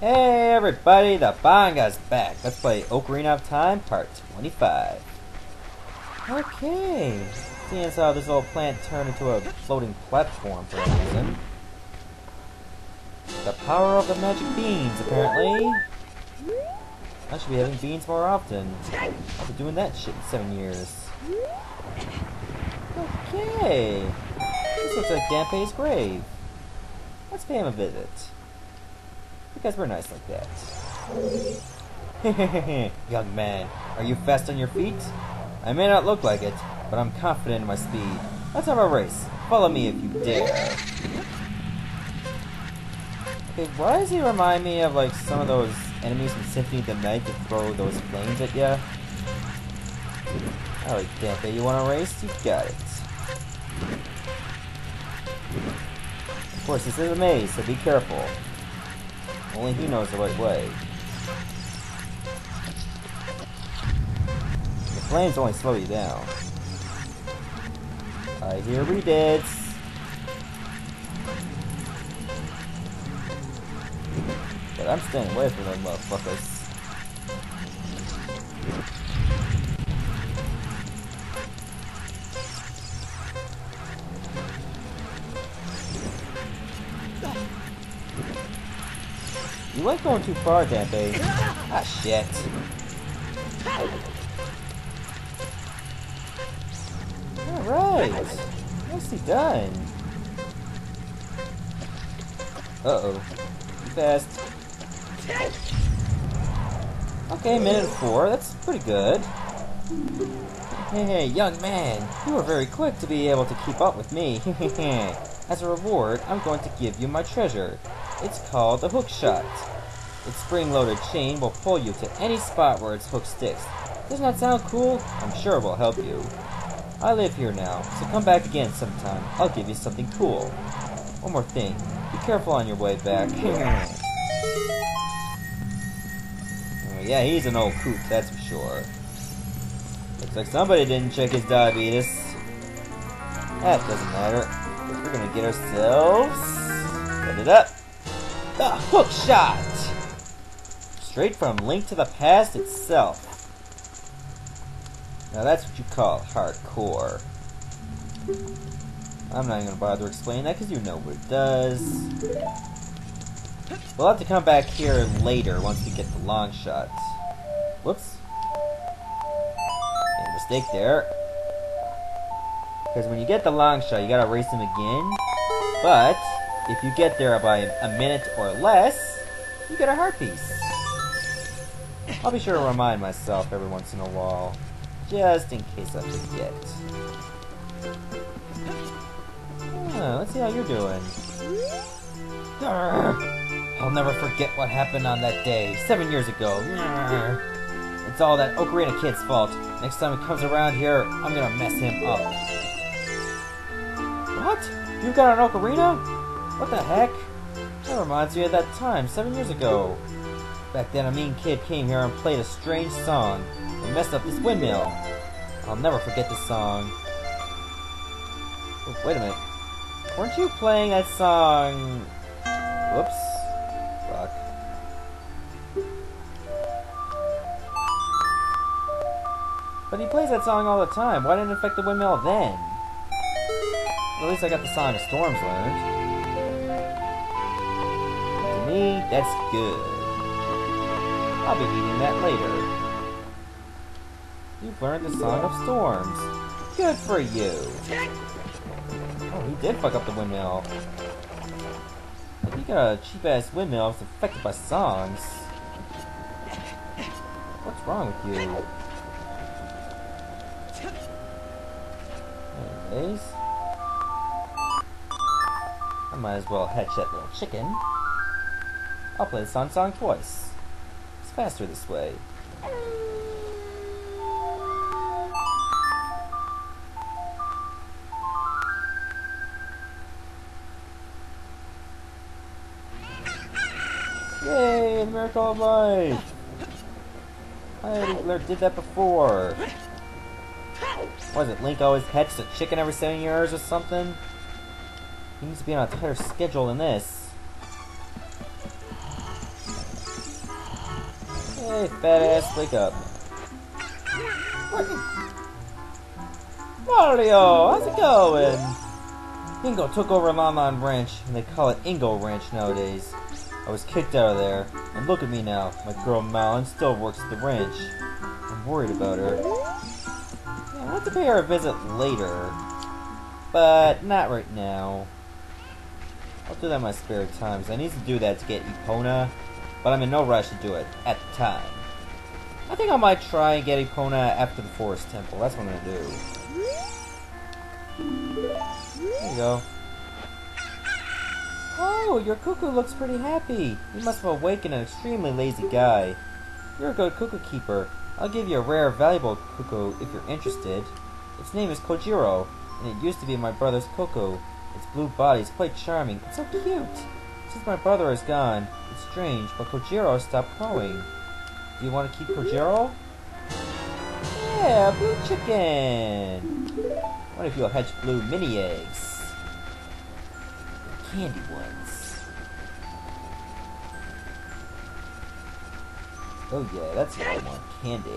Hey everybody, the Bangaa's back. Let's play Ocarina of Time Part 25. Okay, seeing as how this old plant turned into a floating platform for a reason. The power of the magic beans, apparently. I should be having beans more often. I've been doing that shit in seven years. Okay, this looks like Dampé's grave. Let's pay him a visit. Because we're nice like that. Young man, are you fast on your feet? I may not look like it, but I'm confident in my speed. Let's have a race. Follow me if you dare. Okay, why does he remind me of like some of those enemies from Symphony of the Night that throw those flames at ya? Oh, Alright, Dampé, you want a race? You got it. Of course, this is a maze, so be careful. Only he knows the right way. The flames only slow you down. I hear we did. But I'm staying away from them motherfuckers. Ain't going too far, Dampé. Ah, shit. Alright. Nicely done. Uh-oh. Fast. Okay, minute four. That's pretty good. Hey, hey, young man. You were very quick to be able to keep up with me. As a reward, I'm going to give you my treasure. It's called the hook shot. Its spring-loaded chain will pull you to any spot where its hook sticks. Doesn't that sound cool? I'm sure it will help you. I live here now, so come back again sometime. I'll give you something cool. One more thing. Be careful on your way back. oh, yeah, he's an old coot, that's for sure. Looks like somebody didn't check his diabetes. That doesn't matter. We're gonna get ourselves... Set it up. The hook shot! Straight from Link to the Past itself. Now that's what you call hardcore. I'm not even going to bother explaining that because you know what it does. We'll have to come back here later once we get the long shot. Whoops. Made a mistake there. Because when you get the long shot, you gotta race him again. But, if you get there by a minute or less, you get a heart piece. I'll be sure to remind myself every once in a while, just in case I forget. Ah, let's see how you're doing. I'll never forget what happened on that day, seven years ago. It's all that Ocarina Kid's fault. Next time he comes around here, I'm gonna mess him up. What? You've got an Ocarina? What the heck? That reminds me of that time, seven years ago. Back then, a mean kid came here and played a strange song and messed up this windmill. I'll never forget this song. Oh, wait a minute. Weren't you playing that song... Whoops. Fuck. But he plays that song all the time. Why didn't it affect the windmill then? At least I got the Song of Storms learned. To me, that's good. I'll be needing that later. You've learned the Song of Storms. Good for you. Oh, he did fuck up the windmill. You got a cheap-ass windmill that's affected by songs. What's wrong with you? Anyways. I might as well hatch that little chicken. I'll play the song song twice. Faster this way. Yay, miracle of life! I did that before. Was it Link always hatches a chicken every seven years or something? He needs to be on a tighter schedule than this. Hey, fat ass, wake up. Mario, how's it going? Ingo took over Lon-Lon Ranch, and they call it Ingo Ranch nowadays. I was kicked out of there, and look at me now. My girl Malon still works at the ranch. I'm worried about her. Yeah, I'll have to pay her a visit later, but not right now. I'll do that in my spare time, I need to do that to get Epona, but I'm in no rush to do it at the time. I think I might try and get Epona after the Forest Temple. That's what I'm gonna do. There you go. Oh, your cuckoo looks pretty happy. You must have awakened an extremely lazy guy. You're a good cuckoo keeper. I'll give you a rare, valuable cuckoo if you're interested. Its name is Kojiro, and it used to be my brother's cuckoo. Its blue body is quite charming. It's so cute. Since my brother is gone, it's strange, but Kojiro stopped crowing. Do you want to keep Kojiro? Yeah, blue chicken. What if you'll hatch blue mini eggs? Candy ones. Oh yeah, that's what I want. Candy.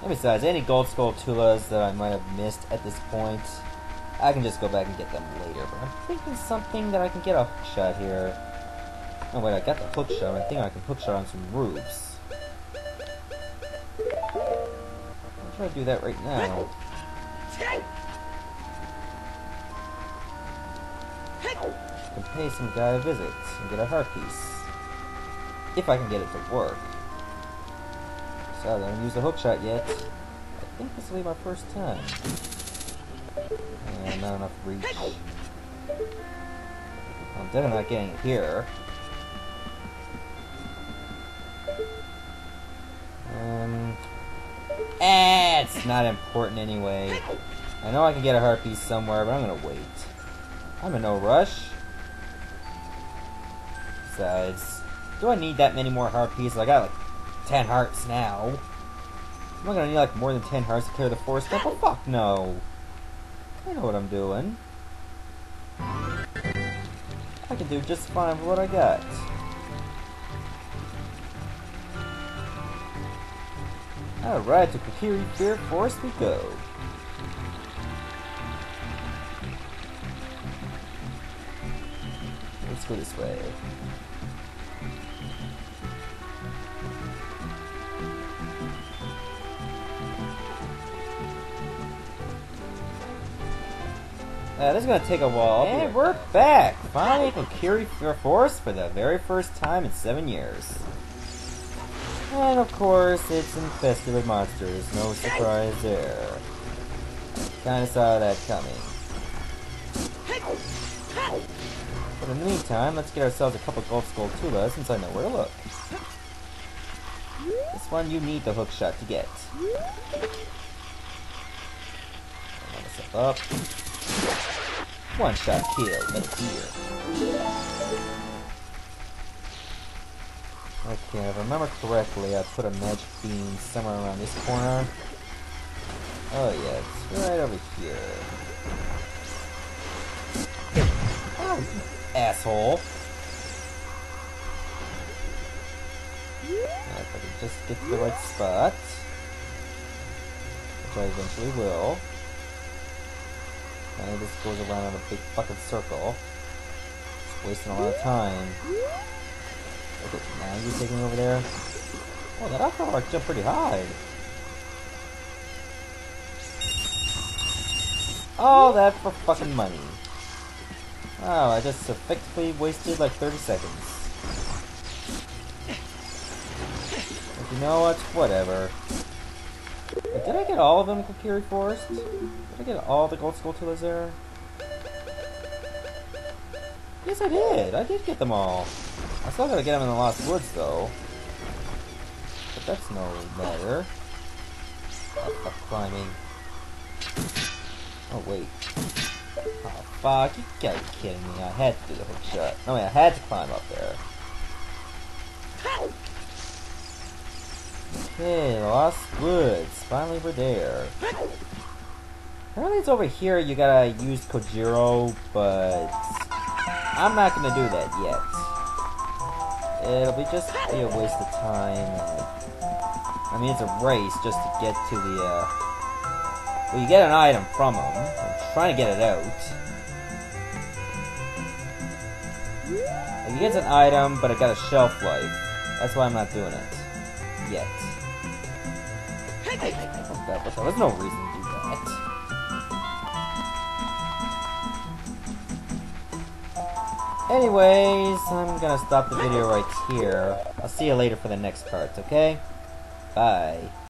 And besides, any gold Skulltulas that I might have missed at this point, I can just go back and get them later. But I'm thinking something that I can get a hook shot here. Oh wait, I got the hook shot. I think I can hook shot on some roofs. I'll try to do that right now. I can pay some guy a visit and get a heart piece. If I can get it to work. So I haven't used the hook shot yet. I think this will be my first time. And not enough reach. I'm definitely not getting here. Um, eh, it's not important anyway. I know I can get a heart piece somewhere, but I'm gonna wait. I'm in no rush. Besides, do I need that many more heart pieces? I got like 10 hearts now. I'm not gonna need like more than 10 hearts to clear the forest temple? Fuck no. I know what I'm doing. I can do just fine with what I got. Alright, to Kokiri Fair Forest we go. Let's go this way. Uh, this is gonna take a while. And we're back! Finally, Kokiri Forest for the very first time in seven years. And of course, it's infested with monsters. No surprise there. Kinda saw that coming. But in the meantime, let's get ourselves a couple gold skull tula since I know where to look. This one you need the hook shot to get. up. One shot kill, right here. Okay, if I remember correctly, I put a magic bean somewhere around this corner. Oh yeah, it's right over here. Oh, asshole. If I can just get to the right spot, which I eventually will. And this goes around in a big fucking circle. Just wasting a lot of time. Okay, now you're taking over there. Oh, that arc jumped pretty high. All that for fucking money. Oh, I just effectively wasted like 30 seconds. But you know what? Whatever. Did I get all of them Kokiri Forest? Did I get all the gold Skulltulas there? Yes, I did. I did get them all. I still gotta get them in the Lost Woods, though. But that's no matter. Oh, fuck climbing. Oh, wait. Oh, fuck. You gotta be kidding me. I had to do the hook shot. No, wait, I had to climb up there. Okay, Lost Woods. Finally, we're there. Apparently it's over here you gotta use Kojiro, but I'm not gonna do that yet. it'll be just be a waste of time. I mean, it's a race just to get to the, uh... Well, you get an item from them. I'm trying to get it out. Like, you get an item, but it got a shelf life. That's why I'm not doing it. Yet. There's no reason to do that. Anyways, I'm gonna stop the video right here. I'll see you later for the next part, okay? Bye.